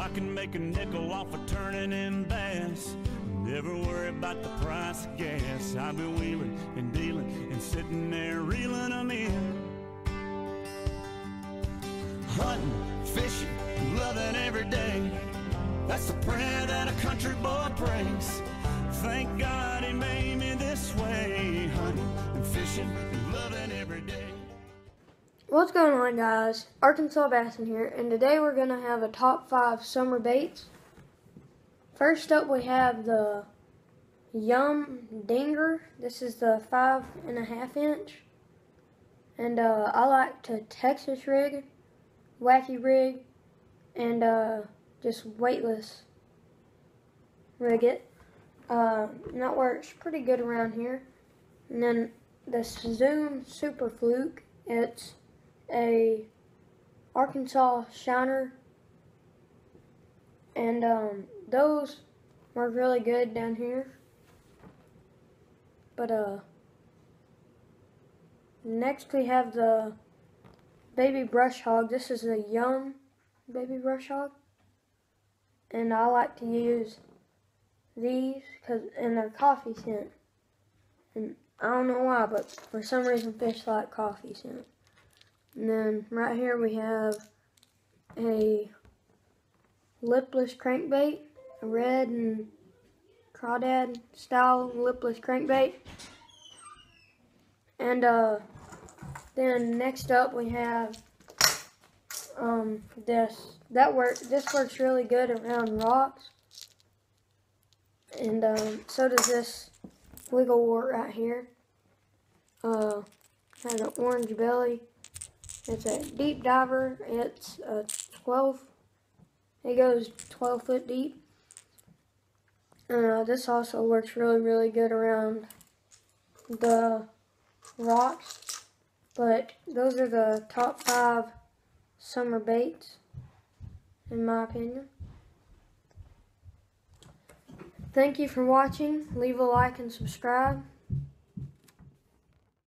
I can make a nickel off of turning in bass. Never worry about the price of gas. I've been wheeling and dealing and sitting there reeling them in. Hunting, fishing, loving every day. That's the prayer that a country boy prays. Thank God he made me this way. Hunting and fishing What's going on, guys? Arkansas Bassin here, and today we're going to have a top five summer baits. First up, we have the Yum Dinger. This is the five and a half inch, and uh, I like to Texas rig, wacky rig, and uh, just weightless rig it. Uh, that works pretty good around here. And then the Zoom Super Fluke. It's a Arkansas Shiner, and um, those work really good down here. But uh, next we have the baby brush hog. This is a young baby brush hog, and I like to use these because in their coffee scent. And I don't know why, but for some reason fish like coffee scent. And then right here we have a lipless crankbait, a red and crawdad style lipless crankbait. And uh, then next up we have um, this. That work. This works really good around rocks. And um, so does this wiggle wart right here. Uh, has an orange belly. It's a deep diver. It's a 12. It goes 12 foot deep. And uh, this also works really, really good around the rocks. But those are the top five summer baits, in my opinion. Thank you for watching. Leave a like and subscribe.